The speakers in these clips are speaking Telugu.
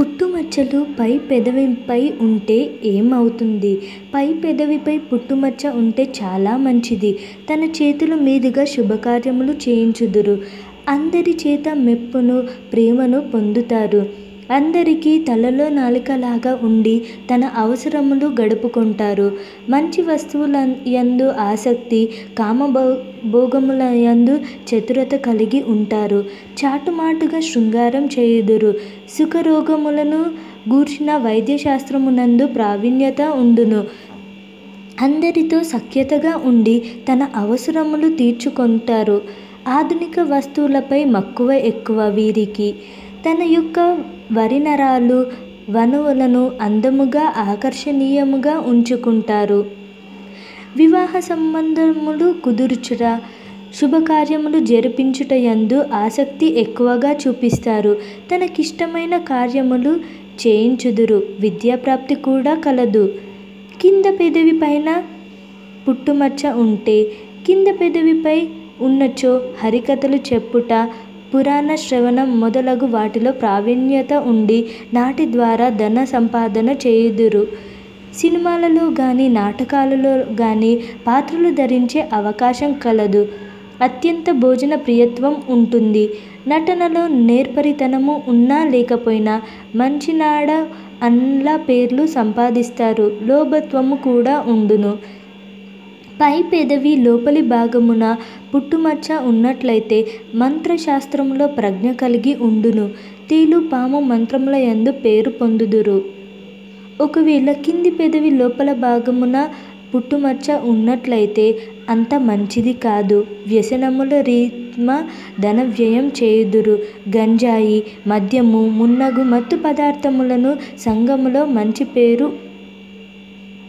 పుట్టుమచ్చలు పై పెదవిపై ఉంటే ఏమవుతుంది? పై పెదవిపై పుట్టుమచ్చ ఉంటే చాలా మంచిది. తన చేతుల మీదుగా శుభకార్యములు చేయించుదురు. అందరి చేత మెప్పును ప్రేమను పొందుతారు. అందరికీ తలలో నాలుకలాగా ఉండి తన అవసరములు గడుపుకుంటారు. మంచి వస్తువుల యందు ఆసక్తి కామభో భోగముల యందు చతురత కలిగి ఉంటారు. చాటుమాటుగా శృంగారం చేయుదురు. సుఖరోగములను గూర్చిన వైద్యశాస్త్రమునందు ప్రావీణ్యత ఉండును. అందరితో సఖ్యతగా ఉండి తన అవసరములు తీర్చుకుంటారు. ఆధునిక వస్తువులపై మక్కువ ఎక్కువ వీరికి. తన యొక్క వరినరాలు వనువులను అందముగా ఆకర్షణీయముగా ఉంచుకుంటారు. వివాహ సంబంధములు కుదుర్చుట శుభకార్యములు జరిపించుట యందు ఆసక్తి ఎక్కువగా చూపిస్తారు. తనకిష్టమైన కార్యములు చేయించుదురు విద్యాప్రాప్తి కూడా కలదు. కింద పెదవి పైన పుట్టుమచ్చ ఉంటే కింద పెదవిపై ఉన్నచో హరికథలు చెప్పుట పురాణ శ్రవణం మొదలగు వాటిలో ప్రావీణ్యత ఉండి నాటి ద్వారా ధన సంపాదన చేయుదురు. సినిమాలలో కానీ నాటకాలలో కానీ పాత్రలు ధరించే అవకాశం కలదు. అత్యంత భోజన ప్రియత్వం ఉంటుంది. నటనలో నేర్పరితనము ఉన్నా లేకపోయినా మంచినాడ అన్ల పేర్లు సంపాదిస్తారు. లోభత్వము కూడా ఉండును. పై పెదవి లోపలి భాగమున పుట్టుమచ్చ ఉన్నట్లయితే మంత్రశాస్త్రములో ప్రజ్ఞ కలిగి ఉండును. తీలు పాము మంత్రముల యందు పేరు పొందుదురు. ఒకవేళ కింది పెదవి లోపల భాగమున పుట్టుమచ్చ ఉన్నట్లయితే అంత మంచిది కాదు. వ్యసనముల రీత్మ ధన వ్యయం చేయుదురు. గంజాయి మద్యము మున్నగు మత్తు పదార్థములను సంఘములో మంచి పేరు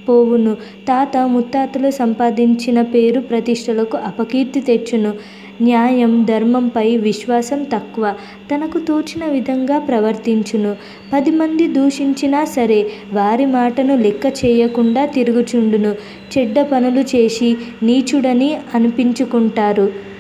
పోవును. తాత ముత్తాతలు సంపాదించిన పేరు ప్రతిష్టలకు అపకీర్తి తెచ్చును. న్యాయం ధర్మంపై విశ్వాసం తక్కువ. తనకు తోచిన విధంగా ప్రవర్తించును. పది మంది దూషించినా సరే వారి మాటను లెక్క చేయకుండా తిరుగుచుండును. చెడ్డ పనులు చేసి నీచుడని అనిపించుకుంటారు.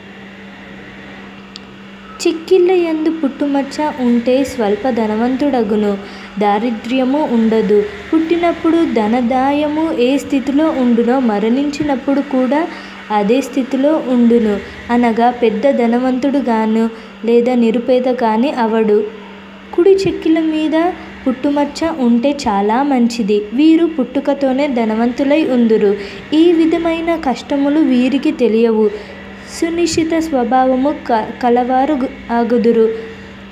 చిక్కిళ్ళ ఎందు పుట్టుమచ్చ ఉంటే స్వల్ప ధనవంతుడగును. దారిద్ర్యము ఉండదు. పుట్టినప్పుడు ధనదాయము ఏ స్థితిలో ఉండునో మరణించినప్పుడు కూడా అదే స్థితిలో ఉండును. అనగా పెద్ద ధనవంతుడు గాను లేదా నిరుపేద కానీ అవడు. కుడి చెక్కిల మీద పుట్టుమచ్చ ఉంటే చాలా మంచిది. వీరు పుట్టుకతోనే ధనవంతులై ఉందురు. ఈ విధమైన కష్టములు వీరికి తెలియవు. సునిశ్చిత స్వభావము క కలవారు ఆగుదురు.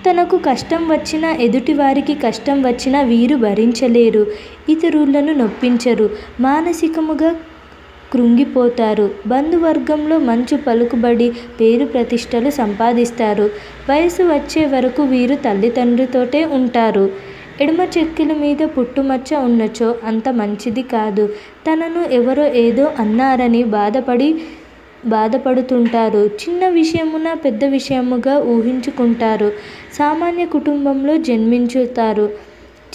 తనకు కష్టం వచ్చినా ఎదుటివారికి కష్టం వచ్చినా వీరు భరించలేరు. ఇతరులను నొప్పించరు. మానసికముగా కృంగిపోతారు. బంధువర్గంలో మంచు పలుకుబడి పేరు ప్రతిష్టలు సంపాదిస్తారు. వయసు వచ్చే వరకు వీరు తల్లిదండ్రులతోటే ఉంటారు. ఎడమ చెక్కుల మీద పుట్టుమచ్చ ఉన్నచో అంత మంచిది కాదు. తనను ఎవరో ఏదో అన్నారని బాధపడి బాధపడుతుంటారు. చిన్న విషయమున పెద్ద విషయముగా ఊహించుకుంటారు. సామాన్య కుటుంబంలో జన్మించుతారు.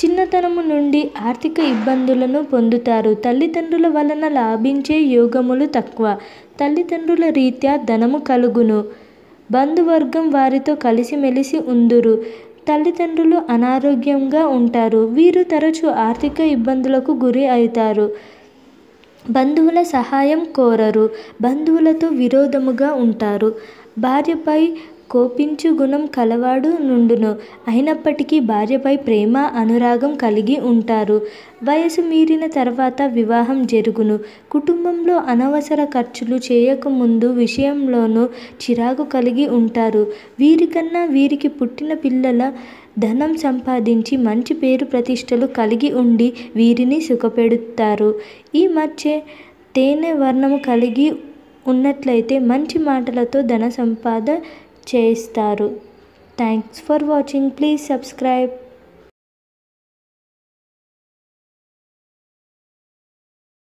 చిన్నతనము నుండి ఆర్థిక ఇబ్బందులను పొందుతారు. తల్లిదండ్రుల వలన లాభించే యోగములు తక్కువ. తల్లిదండ్రుల రీత్యా ధనము కలుగును. బంధువర్గం వారితో కలిసిమెలిసి ఉందురు. తల్లిదండ్రులు అనారోగ్యంగా ఉంటారు. వీరు తరచూ ఆర్థిక ఇబ్బందులకు గురి అవుతారు బంధువుల సహాయం కోరరు. బంధువులతో విరోధముగా ఉంటారు. భార్యపై కోపించు గుణం కలవాడు నుండును. అయినప్పటికీ భార్యపై ప్రేమ అనురాగం కలిగి ఉంటారు. వయసు మీరిన తర్వాత వివాహం జరుగును. కుటుంబంలో అనవసర ఖర్చులు చేయకముందు విషయంలోనూ చిరాకు కలిగి ఉంటారు. వీరికన్నా వీరికి పుట్టిన పిల్లల ధనం సంపాదించి మంచి పేరు ప్రతిష్టలు కలిగి ఉండి వీరిని సుఖపెడుతారు. ఈ మధ్య తేనె వర్ణము కలిగి ఉన్నట్లయితే మంచి మాటలతో ధన సంపాద చేస్తారు thanks for watching please subscribe